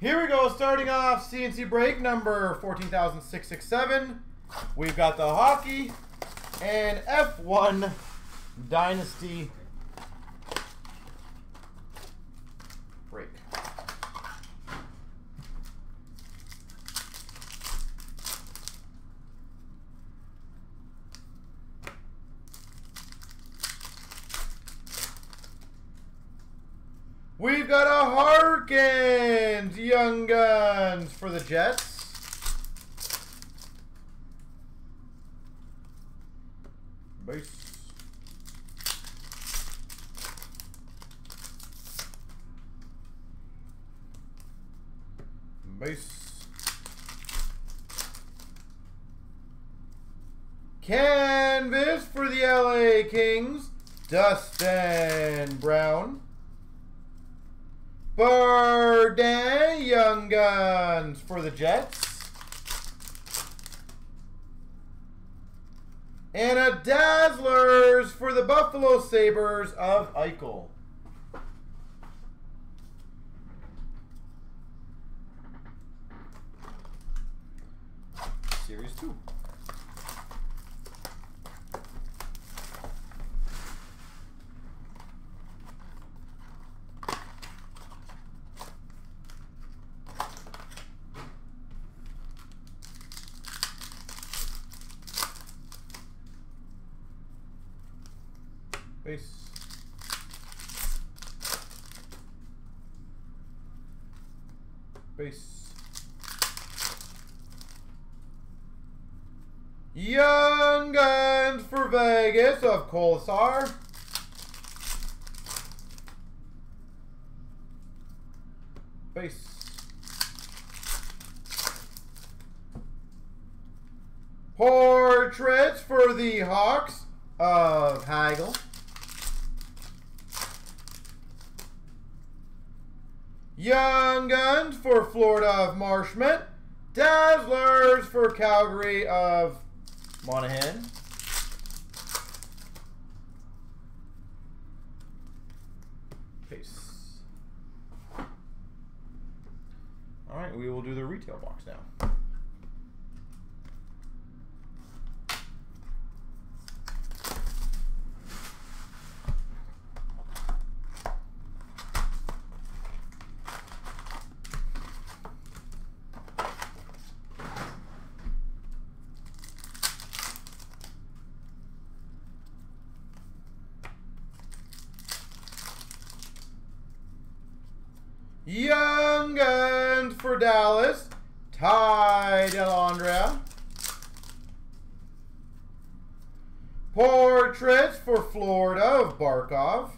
Here we go, starting off CNC break number 14,667. We've got the hockey and F1 Dynasty break. We've got a Harkins Young Guns for the Jets. Base. Base. Canvas for the LA Kings, Dustin Brown. Berdin Young Guns for the Jets. And a Dazzlers for the Buffalo Sabres of Eichel. Series 2. Base. Base. Young Guns for Vegas of Kolesar. Base. Portraits for the Hawks of Hagel. Young Guns for Florida of Marshman. Dazzlers for Calgary of Monahan. Peace. All right, we will do the retail box now. Young Guns for Dallas, Ty Dellandrea. Portraits for Florida of Barkov.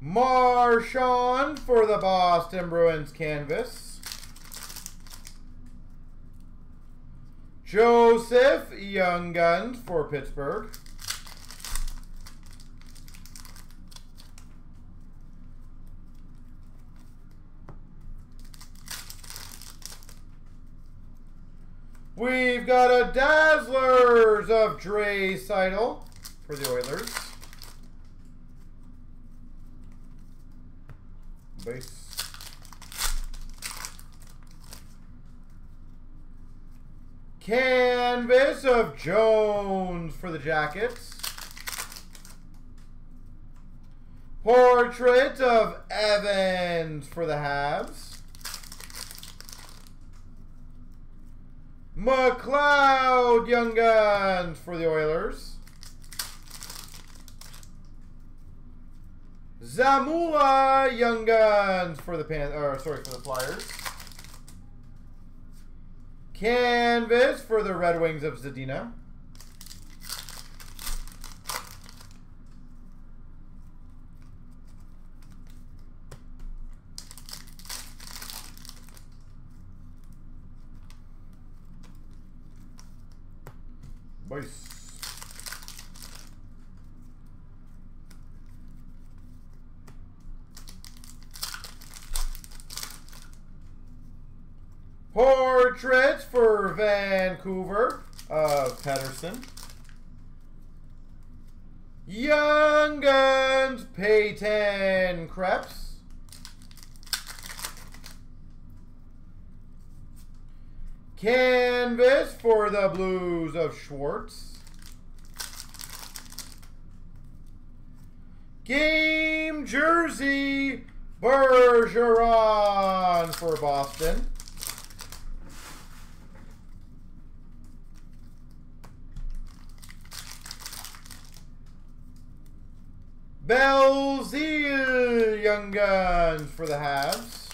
Marchand for the Boston Bruins canvas. Joseph Young Guns for Pittsburgh. We've got a Dazzlers of Draisaitl for the Oilers. Base. Canvas of Jones for the Jackets. Portrait of Evans for the Habs. McLeod Young Guns for the Oilers. Zamula Young Guns for the Pan or sorry for the Flyers. Canvas for the Red Wings of Zadina. Base. Portraits for Vancouver of Pettersson. Young Guns Peyton Krebs. Canvas for the Blues of Schwartz. Game Jersey Bergeron for Boston. Belzile Young Guns for the Habs.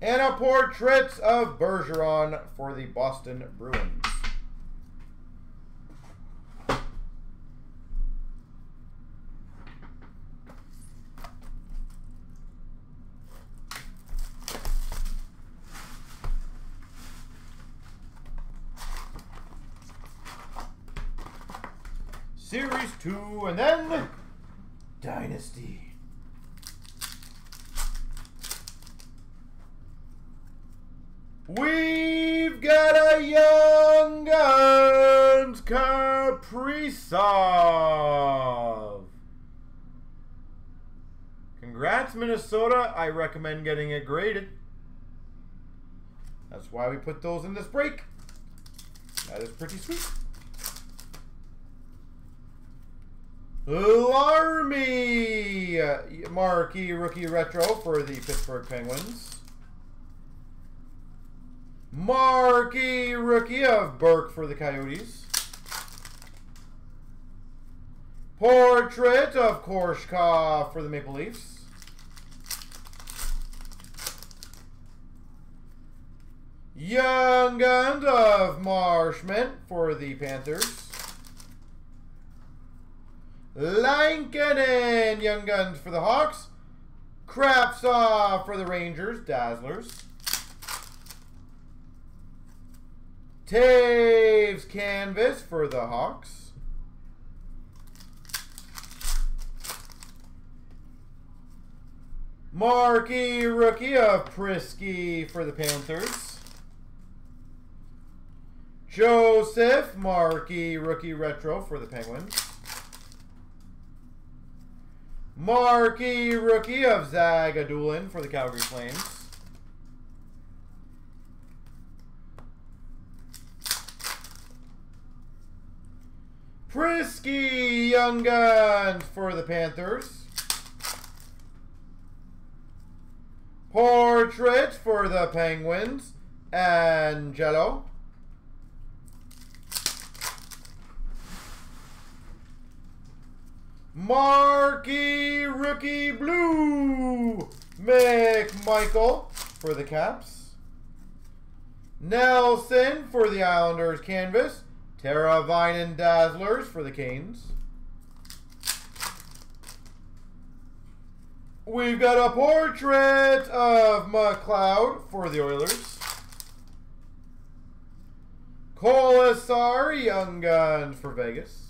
And a portrait of Bergeron for the Boston Bruins. Series 2, and then Dynasty. We've got a Young Guns Kaprizov. Congrats, Minnesota. I recommend getting it graded. That's why we put those in this break. That is pretty sweet. Larmy marquee rookie retro for the Pittsburgh Penguins. Marquee rookie of Burke for the Coyotes. Portrait of Korshkov for the Maple Leafs. Young Guns of Marshman for the Panthers. Lankinen, Young Guns for the Hawks. Kravtsov for the Rangers, Dazzlers. Toews Canvas for the Hawks. Marquee Rookie of Priskie for the Panthers. Joseph Marquee Rookie Retro for the Penguins. Marquee rookie of Zagadulin for the Calgary Flames. Priskie Young Guns for the Panthers. Portrait for the Penguins. Angello. Marquee Rookie Blue McMichael for the Caps. Nelson for the Islanders Canvas. Teravainen Dazzlers for the Canes. We've got a portrait of McLeod for the Oilers. Kolesar Young Guns for Vegas.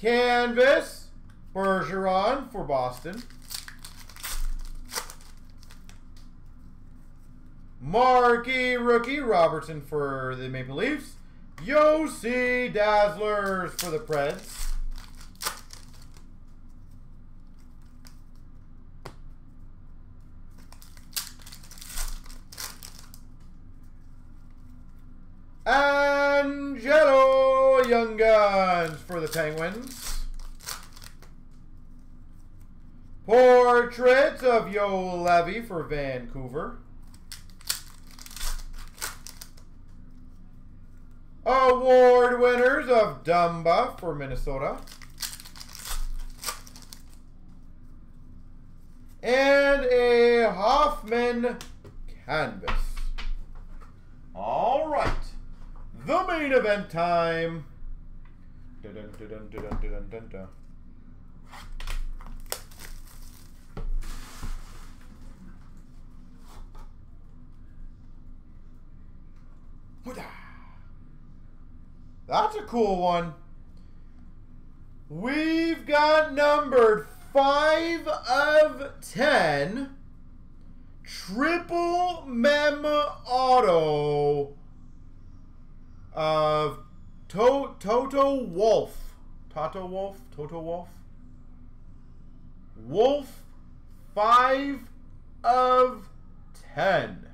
Canvas, Bergeron for Boston. Marquee rookie, Robertson for the Maple Leafs. Josi Dazzlers for the Preds. Angello Young Guns for the Penguins. Portrait of Juolevi for Vancouver. Award winners of Dumba for Minnesota. And a Hoffman canvas. All right. The main event time. That's a cool one. We've got numbered 5 of 10. Triple Mem Auto of to Toto Wolff. Toto Wolff? Toto Wolff? Wolff, 5 of 10.